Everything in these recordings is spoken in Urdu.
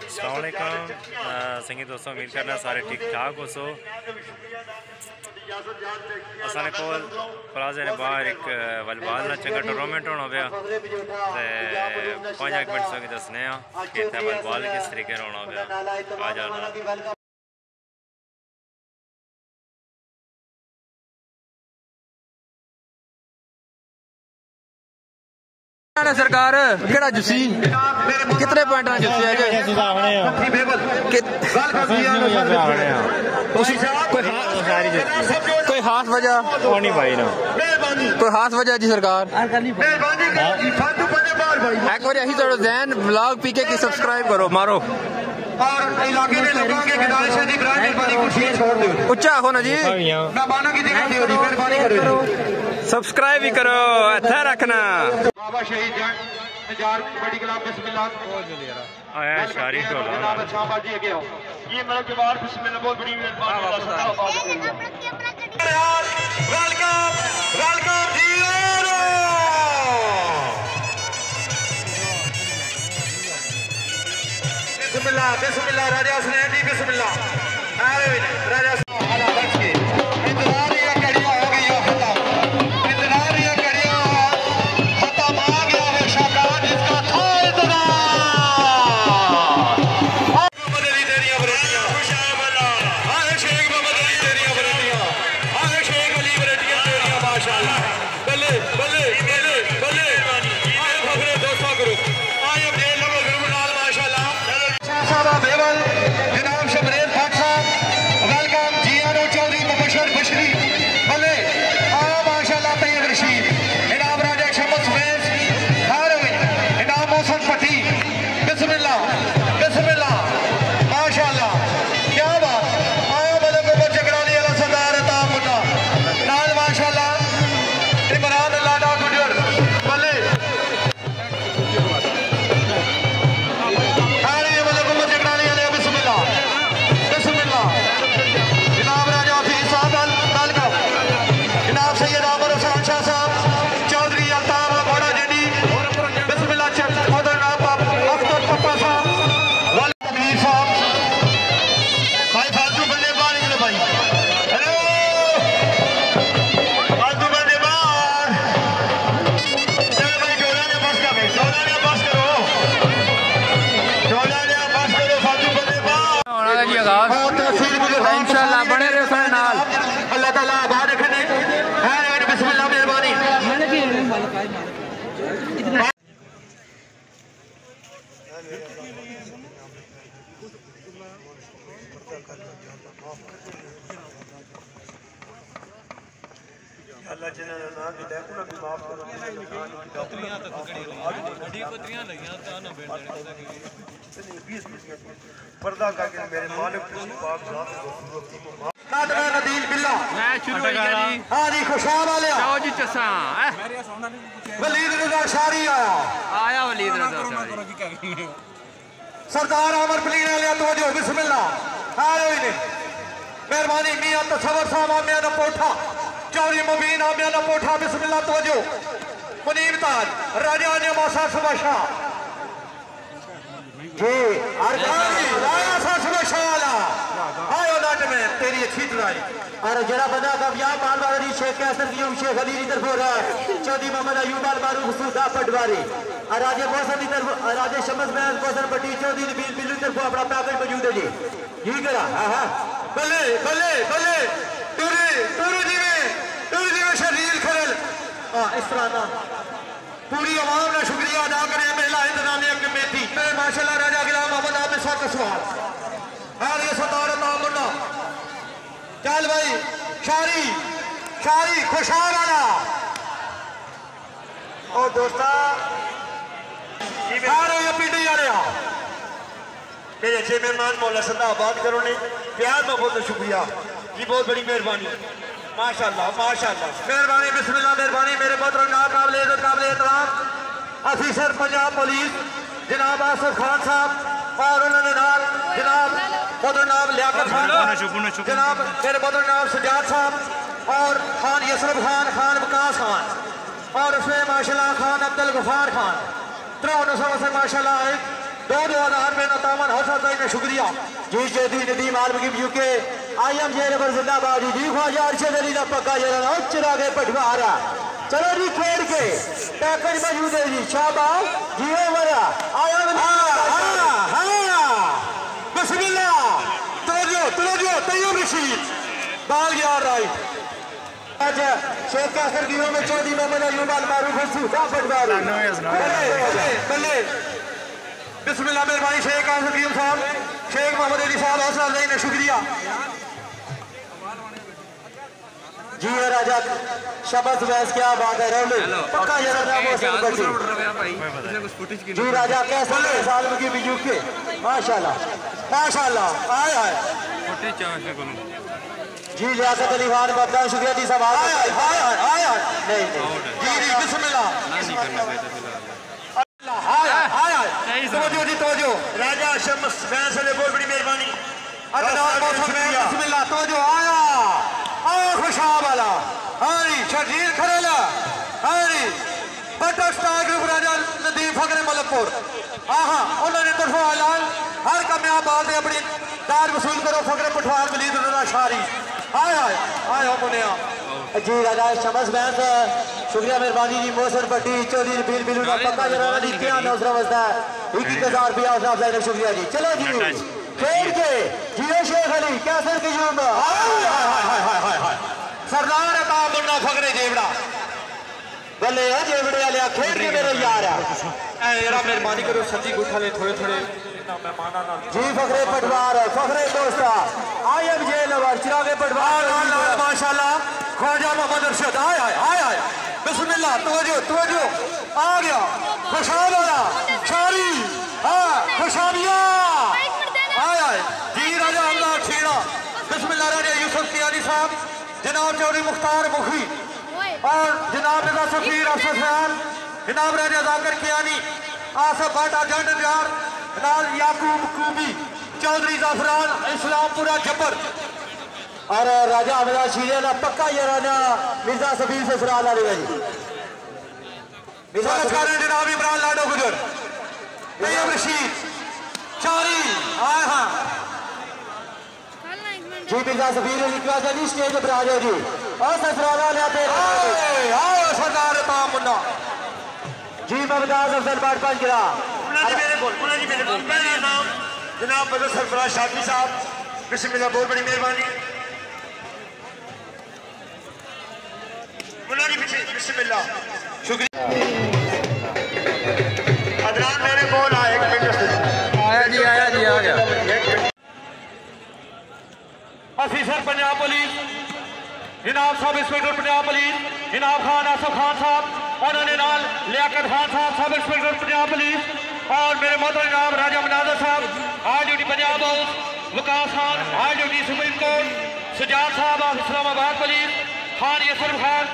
السلام علیکم سنگی دوستوں امید کرنا سارے ٹھیک ٹھاک ہو سو اسانے کول پلازے نے باہر ایک والبال نہ چنگا ٹورنامنٹ ہونا پیا تے پانچ ایک منٹ سنگی دسنے ہاں کہ تے والبال کس طریقے ہونا پیا سرکار کہڑا جسی کتنے پوائنٹ میں جسی ہے کوئی خاص وجہ کوئی خاص وجہ جی سرکار ایک بار یہی تو زین بلاگ پی کے کی سبسکرائب کرو مارو اچھا ہو نا جی سبسکرائب بھی کرو اچھا رکھنا۔ بابا شہید جان نجار بڑی کلام بسم اللہ۔ آیا شاری اچھا باجی اگے ہو یہ میرا جوار بسم اللہ بہت بڑی مہربانی اللہ اللہ بسم اللہ بسم اللہ راجہ حسنین جی بسم اللہ۔ ہے جی آغاز انشاءاللہ بنے رہے سارے نال۔ اللہ تعالیٰ آباد رکھنے۔ ہے بسم اللہ مہربانی۔ اللہ جنہوں نے نام دی دیکھو نہ بھی معاف کرو۔ پردہ کر کے میرے مالک کی پاک ذات کو باللہ میں شروع ہوئی گیا جی چاو جی چساں ولید رضا شاری آیا آیا ولید رضا سردار عمر پلین علیہ توجہ بسم اللہ آئے ہوئی نے مہربانی میاں تصور صاحب آمیاں نہ پوٹھا چوری مبین آمیاں نہ پوٹھا بسم اللہ توجہ منیر تاج راجہ نے موسیٰ صبح شاہ جی سا آلہ آئے ناٹ میں تیری اچھی اور بندہ کامیاب شیخ کیسر شیخ علی کی طرف ہو رہا ہے۔ چودی محمد ایوب پٹواری۔ اور راجے موسم کی طرف راجے شمس کوسر پٹی چودی نبیل بلو کی طرف اپنا موجود ہے جی۔ جی کرا ہاں ہاں۔ بلے بلے بلے۔ ٹوری ٹوری جی میں ٹوری جی میں شریل ہاں اس طرح نا پوری عوام نے شکریہ ادا کرے محمد آپ اس وقت سوال اور یہ ستارہ تامنا چل بھائی شاری شاری خوشحال آنا اور دوستا سارے یہ پیٹی جا رہے ہیں میرے جی اچھے مہمان مولا صدا آباد کرو نے پیار میں بہت شکریہ۔ یہ بہت بڑی مہربانی۔ ماشاءاللہ ماشاءاللہ۔ مہربانی، بسم اللہ، مہربانی۔ میرے محترم نام قابل عزت، قابل احترام۔ افیسر پنجاب پولیس، جناب آصف خان صاحب۔ اور انہوں نے نال جناب محترم نام لیاقت خان جناب میرے محترم نام سجاد صاحب اور خان یسرف خان خان وکاس خان اور اس میں ماشاءاللہ خان عبد الغفار خان۔ تراؤن سو سے ماشاءاللہ ایک دو دو ہزار میں نتامن حسن بھائی نے شکریہ۔ جی چودھری ندیم عالم کی یو کے آئی ایم جے نمبر زندہ بادی جی خواجہ ارشد علی کا پکا جرا چرا کے پٹوا رہا۔ چلو جی کھیل کے پیکج موجود ہے جی شاباش جی ہو مرا۔ آیا ہاں ہاں بسم اللہ توجہ توجہ طیب رشید بال گیا رائٹ آج شیخ کا سرگیوں میں چودی محمد ایوب المعروف حسو کا پٹوار بلے بلے بسم اللہ مہربانی شیخ کا سرگیوں صاحب شیخ محمد علی صاحب حوصلہ نے شکریہ جی ہے راجہ شبت ویس کیا بات ہے رولے پکا تھا وہ سر بچی جی راجہ کیسا ہے؟ سالم کی بیجو کے ماشاءاللہ ماشاءاللہ آئے آئے۔ جی لیاقت علی خان بہت شکریہ جی صاحب آئے آئے آئے آئے آئے نہیں نہیں۔ جی جی بسم اللہ۔ آئے آئے آئے توجہ جی توجہ۔ راجہ شمس فیصل علی بہت بڑی مہربانی۔ بسم اللہ۔ توجہ آیا۔ آیا خوشاب والا ہاری شریر کھڑیلا ہاری بٹر سٹار گروپ راجہ ندیم فقر ملک پور آہاں انہوں نے طرف اعلان ہر کامیاب بال دے اپنی دار وصول کرو فقر پٹھوار ملید اللہ شاری۔ آئے آئے آئے ہو منیا جی راجہ شمس بینس شکریہ، مہربانی جی محسن پٹی چودھری بیل بیلو کا پکا جرانا دی کیا نوزرہ وزدہ ہے؟ ایک ایک ہزار روپیہ حوصلہ افزائی نے شکریہ جی۔ چلو جی۔ کھیل کے جیو شیخ علی کیسر کی جوم سردار عطا منا فقر جیبڑا بلے ہے جیبڑے والے کھیل کے میرے یار ہے اے یارا مہربانی کرو سچی گٹھا لے تھوڑے تھوڑے جی فخر پٹوار فخر دوستا آئی ایم جے لور چراغ پٹوار ماشاءاللہ خواجہ محمد ارشد آئے آئے آئے آئے بسم اللہ توجہ توجہ آ گیا خوشحال والا شاری ہاں خوشحالیاں آئے آئے جی راجہ اللہ چھیڑا بسم اللہ راجہ یوسف کیانی صاحب جناب چوری مختار مخی اور جناب رضا سفیر افسر خیال جناب راجہ ذاکر کیانی آصف بھٹ ارجنٹ انجار نال یعقوب کوبی چودھری زعفران اسلام پورا جبر اور راجہ حمدہ شیرے نا پکا یہ راجہ مرزا سفیر سے سرال آ رہی جی مرزا سفیر جناب عمران لاڈو گجر۔ طیب رشید۔ چاری آئے ہاں۔ جی مرزا سفیر علی کیا جی سٹیج پر آ جاؤ جی اور سسرالا آتے آئے آئے سردار تام منا جی ممتاز افضل باٹ پانچ گرا انہاں جی میرے بول انہاں جی میرے بول پہلا نام جناب بدر سرفراز شاکی صاحب بسم اللہ بہت بڑی مہربانی۔ انہاں جی بسم اللہ۔ شکریہ۔ جناب صاحب انسپیکٹر پنجاب پولیس جناب خان آصف خان صاحب، انہوں نے نال لیاقت خان صاحب، سب انسپیکٹر پنجاب پولیس اور میرے محترم جناب راجہ مناظر صاحب، آئی duty Punjab house, Vikas Khan, I duty supreme court, Sajjad sahab of Islamabad police Khan Yasir Khan,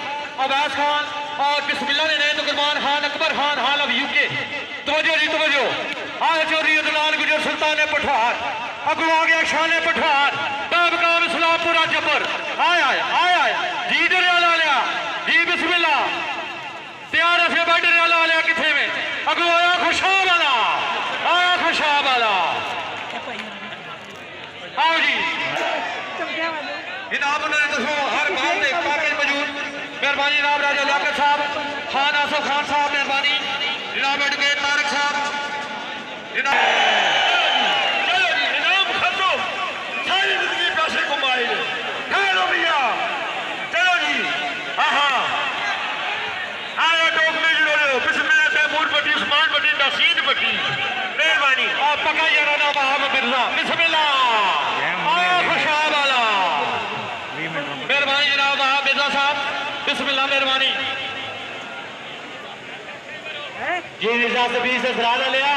Abbas Khan, اور بسم اللہ نے نئے قربان خان اکبر خان حال اب یو کے۔ توجہ جی توجہ۔ آج چوری عدلان گجر سلطان پٹھوار اگو آگیا شان پٹھوار باب کام اسلام پورا جبر آئے آئے آئے آئے جی ڈرے والا لیا جی بسم اللہ تیار سے بیٹھ ڈرے والا لیا کتھے میں اگو آیا خوشاب والا آیا خوشاب والا آؤ جی جناب انہوں نے دسو ہر بار میں پاکج موجود مہربانی جناب راجہ لیاقت صاحب خان آصف خان صاحب مہربانی جناب ایڈوکیٹ طارق صاحب جناب چلو جی جناب ختم ساری زندگی پیسے کمائے ٹھہرو بھیا چلو جی ہاں آیا ٹوک میں جڑو لے بسم اللہ تیمور پٹی عثمان پٹی نسید پٹی پکا یارانا محمد مرزا بسم اللہ آیا خوشاب والا۔ مہربانی جناب محمد مرزا صاحب۔ بسم اللہ مہربانی۔ جی مرزا سفیر سے سرالہ لیا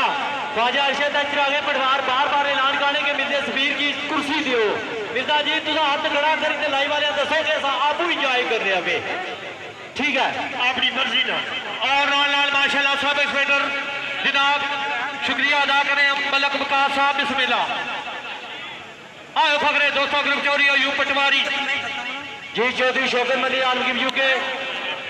خواجہ ارشد اچراغے پٹھوار بار بار اعلان کرنے کے مرزا سفیر کی کرسی دیو۔ مرزا جی تجھا ہاتھ کھڑا کر کے لائی والے دسو کہ ایسا آپ ہی جائے کر رہے ہمیں ٹھیک ہے۔ اپنی مرضی نہ اور نال نال ماشاءاللہ سب انسپیکٹر جناب شکریہ ادا کریں ہم ملک وکاس صاحب، بسم اللہ۔ آئے فقرے دوستوں گروپ چوری اور یو پٹواری۔ جی چودھری شوکر ملی عالم یو کے،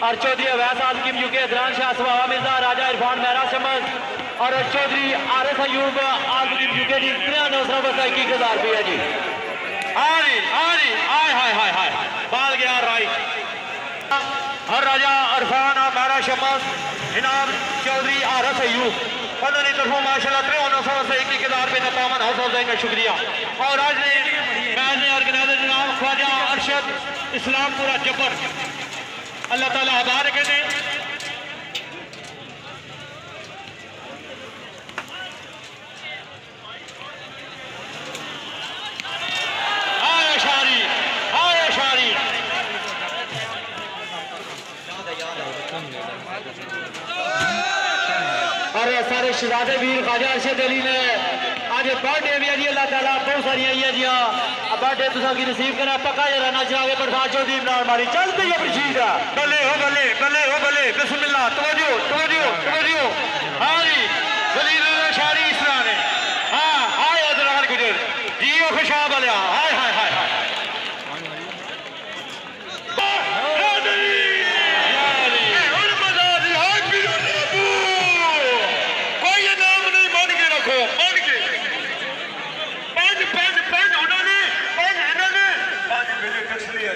اور چودھری اویس عالم یو کے ادران شاہ سبھا مرزا، راجہ عرفان مہرا شمس اور چودھری عارف ایوب آزمین یوکے جی تریان نوسرہ بس اکیس ہزار روپیہ جی۔ آری آری، آئے ہائے ہائے ہائے بال گیا رائٹ ہر راجہ عرفان میرا شمس انعام چودھری عارف ایوب۔ انہوں نے طرفوں ماشاءاللہ تروں نو سو سے ایک اقدار پہ نتامن حوصل دیں گے شکریہ۔ اور آج نے میز نے ارگنائزر جناب خواجہ ارشد اسلام پورا جبر۔ اللہ تعالیٰ آبار کہتے آئے شاری آئے شاری اور سارے شہزادے ویر خواجہ ارشد علی نے آج برڈے بھی ہے جی اللہ تعالیٰ بہت ساری آئی ہے جی۔ ہاں برڈے تو کی نصیب کرنا پکا جرا نہ چاہے پرساد چودھری عمران ماری۔ چل پی ہے پرشید بلے ہو، بلے بلے ہو، بلے۔ بسم اللہ، توجہ توجہ توجہ۔ ہاں جی ولی رضا شاری اس طرح نے ہاں آئے ادران گجر جیو خوشاب علیا ہائے ہائے ہائے ہائے کوئی نام نہیں مان کے رکھو مان کے پانچ پانچ پانچ انہوں نے پانچ انہوں نے پانچ ملے کس لیے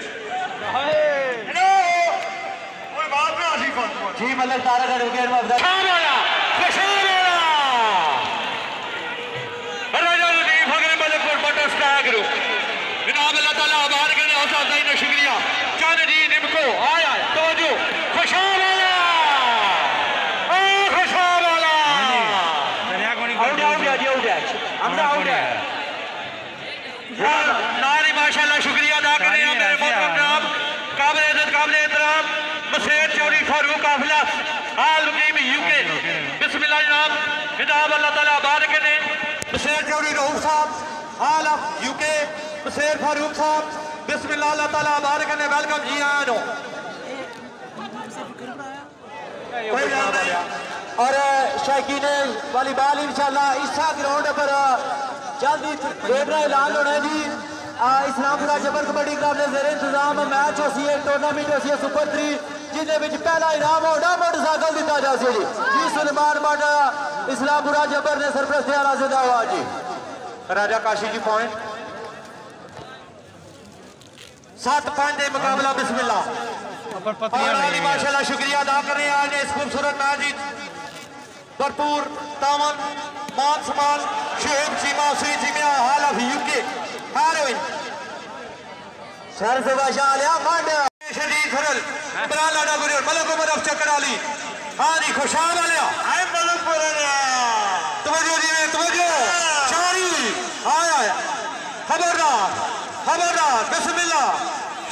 ہلو کوئی بات نہ آسی کون کون جی ملک تارا گڑھ وکیٹ میں افضل شام والا خوشام والا راجہ لطیف اگر ملک پر بٹا سٹا کرو جناب اللہ تعالیٰ آباد کرنے حوصلہ شکریہ۔ چاند جی نمکو آئے توجہ خوشام والا او خوشام والا دنیا کو نہیں آؤٹ ہے آؤٹ ہے جی آؤٹ ہے ہم نے آؤٹ ہے ناری ماشاءاللہ شکریہ ادا کریں ہم میرے محترم جناب قابل عزت قابل احترام مسیر چوری فاروق قافلہ آل مقیم یوکے بسم اللہ جناب جناب اللہ تعالیٰ آباد کریں مسیر چوری رؤوف صاحب آل آف یوکے مسیر فاروق صاحب، بسم اللہ اللہ تعالیٰ آباد کریں ویلکم جی آئینو کوئی بات نہیں۔ اور شائقین والی بال انشاءاللہ اسا گراؤنڈ پر جلدی ڈیٹ اعلان ہونا ہے جی۔ اسلام پورا جبر کبڈی کلب نے زیر انتظام میچ ہو سی ہے ٹورنامنٹ ہو سی ہے سپر تھری جہدے وچ پہلا انعام ہونا موٹر سائیکل دیتا جا سی جی۔ جی سلمان بٹ، اسلام پورا جبر نے سرپرستی والا سے ہوا جی۔ راجہ کاشی جی پوائنٹ سات پانچ مقابلہ بسم اللہ۔ اور علی ماشاءاللہ شکریہ ادا کر رہے ہیں آج اس خوبصورت میچ بھرپور تامن مان سمان شعیب سیما سوئی جیمیا حال آف یوکے ہیروئن سر سے باشا لیا منڈ شدید خرل بران لاڈا گریور ملک عمر اف چکر علی ہاں جی خوشحال علیا آئے ملک پر توجہ جی میں توجہ۔ شاری آیا آیا خبردار۔ خبردار بسم اللہ۔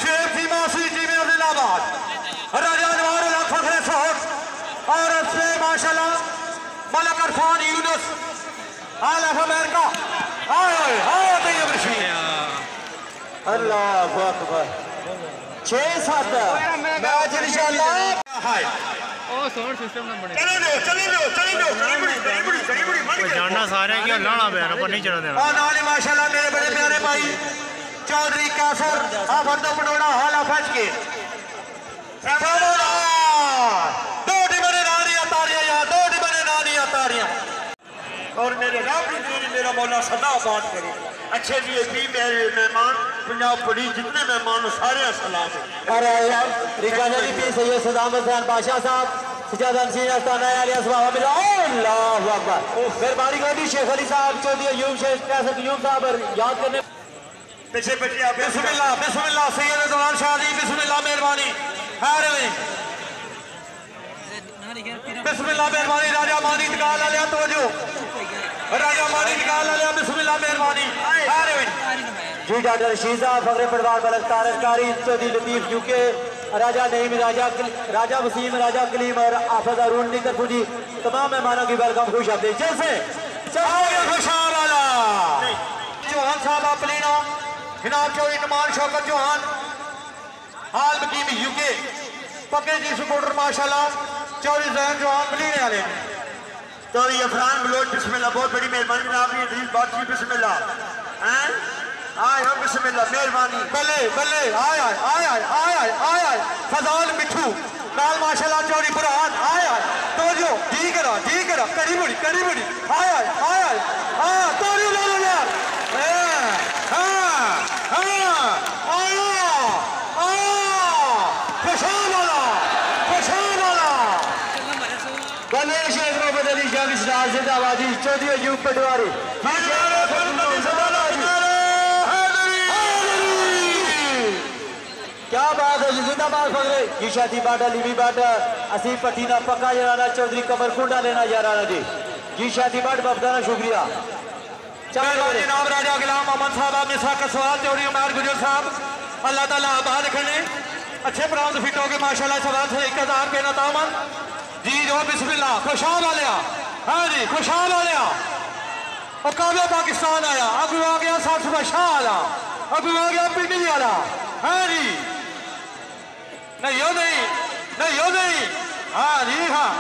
شیخ سیما سی جی میں عبد آباد۔ راجہ انوار اللہ فخر صحب اور اس سے ماشاءاللہ ملک عرفان یونس۔ All of America. آئے آئے طیب رشید اللہ اکبر۔ چھ سات۔ میچ انشاءاللہ ہائے۔ چلو لو چلو لو چلو لو چلی بڑی چلی بڑی چلی بڑی من کے جاننا سارے کہ لانا بیانا پر نہیں چڑھا دینا۔ اور نالی ماشاءاللہ میرے بڑے پیارے بھائی۔ چودری کافر آفر دو پڑوڑا حالا پھنچ کے دو ڈبنے نانیاں تاریاں یا دو ڈبنے نانیاں تاریاں اور میرے رب نے میرا مولا صدا بات کرے اچھے جی بھی میرے مہمان پنجاب پولیس جتنے مہمان سارے سلام ہیں اور ریکانہ کی پی سید صدام حسین بادشاہ صاحب سجاد انسین استانہ علیہ صبح ملا اللہ اکبر مہربانی کر دی شیخ علی صاحب چودھری ایوب شیخ کیسر ایوب صاحب یاد کرنے پیچھے پیچھے آپ بسم اللہ بسم اللہ، سید دوان شاہ جی بسم اللہ، مہربانی۔ ہر ہیروئن بسم اللہ، مہربانی۔ راجہ مانی تکال علیہ توجہ۔ راجہ مانی تکال علیہ بسم اللہ، مہربانی۔ ہر ہیروئن جی ڈاکٹر رشید صاحب فخر پروار ملک تارک کاری چودھری لطیف یوکے راجہ نعیم راجہ راجہ وسیم راجہ کلیم اور آفز ارون کی طرف جی تمام مہمانوں کی ویلکم، خوش آتے جیسے چاہو آگے خوشحال والا چوہان صاحب اپلینا جناب چوری نمان شوکت چوہان حال مقیم یوکے پکے جی سپورٹر ماشاءاللہ، چوری زہن چوہان بلینے والے چوری افران بلوچ، بسم اللہ، بہت بڑی مہربانی جناب، یہ عزیز بات جی بسم اللہ۔ آئے ہم بسم اللہ، مہربانی۔ بلے بلے، آئے آئے آئے آئے آئے آئے آئے آئے۔ فضال مٹھو نال ماشاءاللہ، چوری برہان آئے آئے۔ توجہ جی کرا جی کرا کڑی بڑی کڑی بڑی آئے آئے آئے آئے۔ ہاں توری لے لو یار ہاں ہاں ہاں آیا آیا خوشحال والا خوشحال والا بلے شیخ محمد علی شاہ اسرار زندہ بادی چودھری ایوب پٹواری کیا بات ہے جی زندہ باد فکرے جی شادی باٹا لیوی باٹا اسی پٹینا پکا جرانا چودھری کمر کنڈا لینا جارانا جی جی شادی باٹ بابدانا شکریہ چلو میرے جناب راجہ غلام محمد صاحب آپ نے ساکر سوال چوری عمر گجر صاحب اللہ تعالیٰ آباد رکھنے اچھے براؤنز فٹ ہو گئے ماشاءاللہ سوال سے ایک ہزار کے نتامن۔ جی جو بسم اللہ خوشحال آلیا ہاں جی خوشحال آلیا اور کابل پاکستان آیا۔ اب آ گیا سات سو شاہ آلا اب آ گیا پنڈی آلا ہاں جی۔ نہیں ہو نہیں۔ نہیں ہو نہیں۔ ہاں جی ہاں۔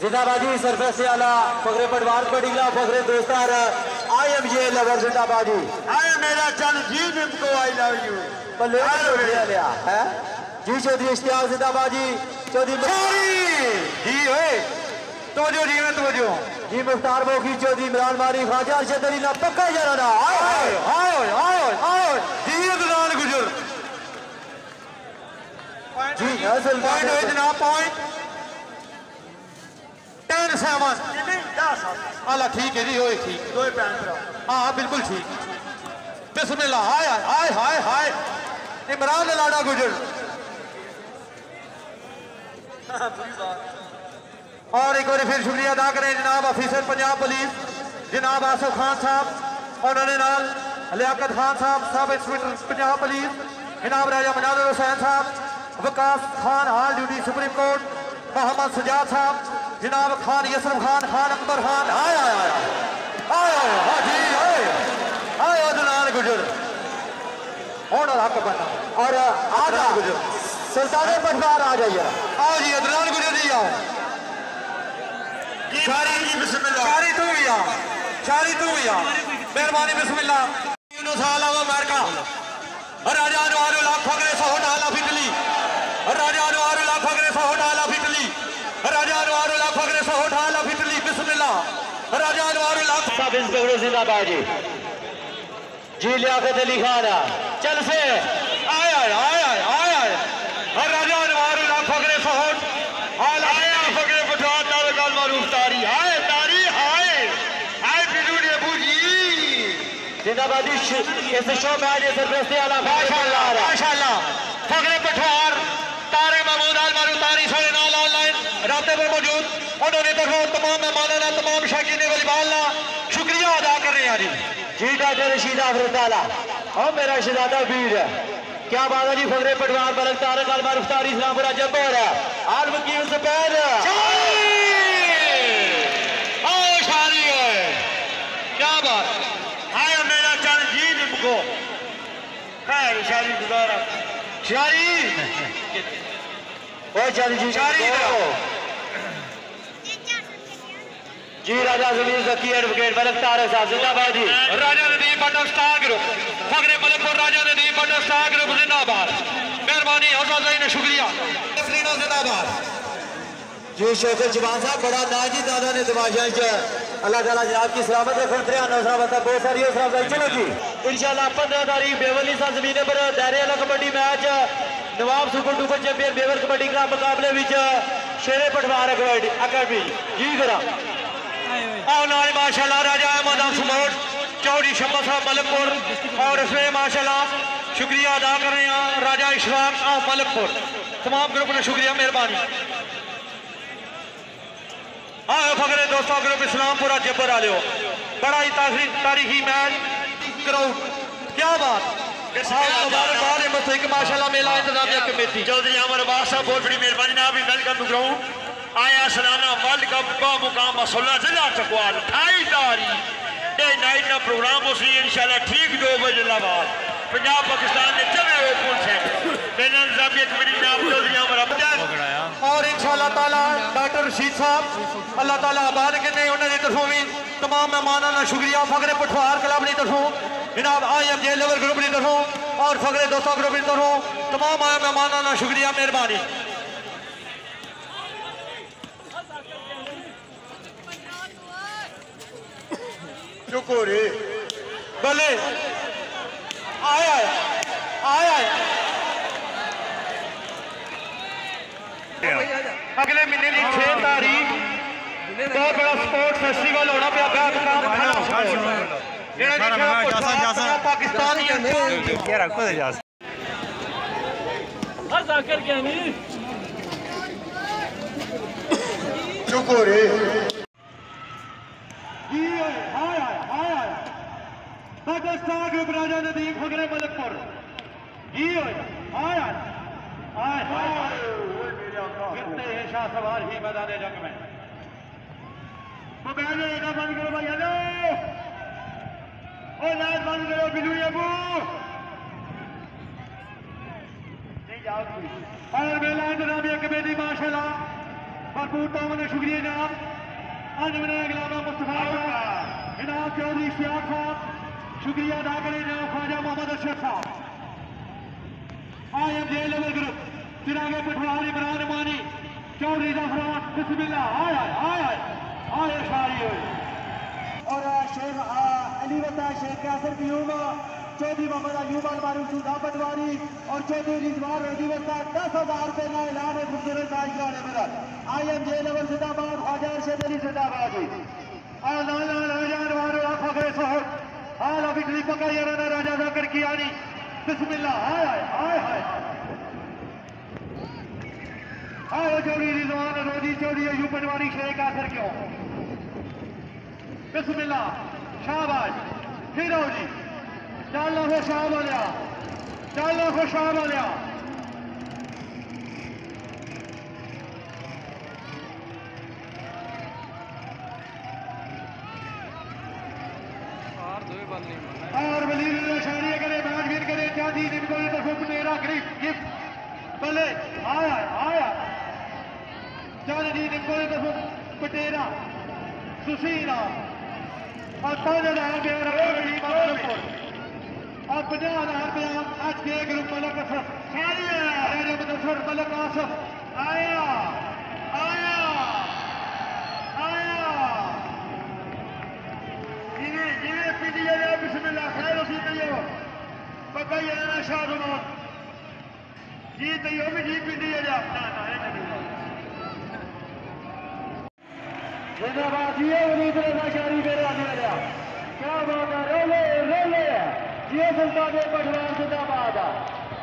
زندہ بادی سرفیس سے آلہ فقر پٹوار پڑیلا فقر دوستار آئی ایم جے لور زندہ بادی۔ آئے میرا چل جی نم کو آئی لو یو بلے چودھری لیا ہے جی چودھری اشتیاق زندہ بادی چودھری چوری جی ہوئے جی میں تو جو جی مختار بوکی چودھری عمران ماری خواجہ ارشد علی نا پکا جرانا آئے آئے آئے آئے آئے جی ادنان گجر جی اصل پوائنٹ ہوئے جناب پوائنٹ ٹین سیون اللہ ٹھیک ہے جی ہوئے ٹھیک ہاں بالکل ٹھیک بسم اللہ آئے آئے آئے آئے عمران لاڈا گجر اور ایک بار پھر شکریہ ادا کریں جناب آفیسر پنجاب پولیس جناب آصف خان صاحب اور انہوں نے نال لیاقت خان صاحب سب انسپیکٹر پنجاب پولیس جناب راجہ مناظر حسین صاحب Vikas Khan hall duty supreme court Muhammad Sajjad صاحب جناب خان یسرف خان خان اکبر خان آئے آئے آئے آئے آئے ہاں جی آئے آئے عدنان گجر۔ ہونا حق بنا اور آجا۔ سلطان پٹوار آ جائیے۔ آو جی ادنان گجر جی آؤ شاری تو بھی شاری تو بھی مہربانی بسم اللہ۔ سال آؤ امریکہ۔ راجا انوار اللہ فقرے سہو ڈالا فٹلی اللہ فقرے سہو ڈالا فٹلی راجا انوار اللہ فقرے سہو ڈالا بسم اللہ۔ راجا انوار اللہ صاحب گورو زندہ باجی جی لیاقت علی چل سے۔ آیا آیا زندہ بادی اس شو میں آج سرپرستی آلہ ماشاءاللہ ماشاءاللہ فخر پٹھوار تارے محمود آل مارو تاری سوڑے نال آن لائن رابطے پر موجود. انہوں نے طرف تمام مہمانوں تمام شاکین ولی بالنا شکریہ ادا کر رہے ہیں جی. جی ڈاکٹر رشید آفرت تعالیٰ اور میرا شہزادہ ویر ہے. کیا بات ہے جی؟ فخر پٹوار بلک تارک آل معروف تاری اسلام پورا جبر ہے. سپید آؤ شاری کیا بات آئے میرا چل جی نم کو خیر شاری گزارا۔ شاری وہ چل جی شاری کو جی۔ راجہ زمین زکی ایڈوکیٹ بلک تارک صاحب زندہ بادی راجہ ندیم بٹا سٹار گروپ فخر ملک اور راجہ ندیم بٹا سٹار گروپ زندہ باد مہربانی حوصلہ زین شکریہ۔ تفرینہ زندہ باد جی شیخ جوان صاحب، بڑا ناجی دادا نے تماشا اچھا اللہ تعالیٰ جناب کی سلامت رکھن تریا نو سلامت بہت ساری اور سلامت چلو جی۔ انشاءاللہ پندرہ تاریخ بیولی سا زمین پر دائرے والا کبڈی میچ، نواب سپر ڈوبر چیمپئن بیور کبڈی کلب مقابلے وچ شیرے پٹوار اکیڈمی جی کرا اور نال، ماشاءاللہ، راجہ احمد سموٹ چوڑی شمبا صاحب ملک پور اور اس میں ماشاءاللہ شکریہ ادا کر رہے ہیں، راجہ اشراق آف ملک پور تمام گروپ نے شکریہ، مہربانی۔ آئے فخر دوستوں گروپ اسلام پورا جبر آلے ہو بڑا ہی تاریخی میچ۔ کراؤڈ کیا بات؟ مبارک بار مستحق ماشاءاللہ میلہ انتظامیہ کمیٹی۔ چودھری عمر عباس صاحب بہت بڑی مہربانی بھی ویلکم ٹو گراؤنڈ آیا سالانہ ورلڈ کپ کا مقام مسولہ ضلع چکوال۔ اٹھائی تاریخ ڈے نائٹ کا پروگرام اس لیے انشاءاللہ ٹھیک دو بجے بعد پنجاب پاکستان نے جمع ہوئے پول سے بین الزامیہ کمیٹی جناب چودھری عمر عباس اور انشاءاللہ تعالیٰ ڈاکٹر رشید صاحب، اللہ تعالیٰ آباد کرنے انہوں نے طرفوں بھی تمام مہمانوں کا شکریہ، فخر پٹھوار کلب کی طرفوں، جناب I M J level group کی طرفوں، اور فخر دوستوں گروپ کی طرفوں، تمام آئے مہمانوں کا شکریہ، مہربانی۔ چکو رے بلے۔ آیا آیا اگلے مہینے کی چھ تاریخ بہت بڑا سپورٹ فیسٹیول ہونا پیا پاکستان چکو رے پاکستان گروپ راجہ ندیم فکرے ملک پور جی ہوئے آئے آئے کتنے ہیں شاہ سوار ہی میدان جنگ میں۔ موبائل ایڈا بند کرو بھائی ہلو او لائٹ بند کرو، بلو ابو نہیں جاؤ اور میلہ انتظامیہ کمیٹی ماشاء اللہ بھرپور تعاون شکریہ جناب۔ آج میں نے اگلامہ مصطفیٰ صاحب، جناب چودھری اشتیاق صاحب، شکریہ ادا کریں جناب خواجہ محمد اشرف صاحب۔ I M J level group. چراغ پٹواری عمران مانی چودھری زفران بسم اللہ آئے آئے آئے آئے آئے شاری ہوئے اور شیخ علی وطا شیخ قاسر قیوم چودھری محمد ایوب المعروف سودا پٹواری اور چودھری رضوان ردی وطا دس ہزار روپے کا اعلان ہے خوبصورت ناچ گانے مدد آئی ایم جے لیول زندہ باد خواجہ ارشد علی زندہ باد جی۔ اور لالا راجہ انوار اللہ فخر صاحب آل ابھی کلی پکا یارانا راجہ ذکر کیانی۔ بسم اللہ آئے آئے آئے آئے۔ آئے چوری رضوان روزی چوری ایوب پٹواری شیر قاسر کیوں؟ بسم اللہ، شاباش، ہیرو جی چلو ہو بولیا چلو خوشا بولیا اور القصيرة الطاولة العربية الرئيسية مصر أبناء العربية أدي جروب ملك أسف خالية خالية بن أسف ملك أسف آيا آيا آيا إني إني بدي يا بسم الله خير وسيم اليوم بقي أنا شاطر جيت يوم جيت بدي يا لا لا لا زندہ باد یہ امید رضا میرے آنے لگا کیا بات ہے رولے رولے! یہ سلطان جی، پٹوار زندہ باد۔ ہے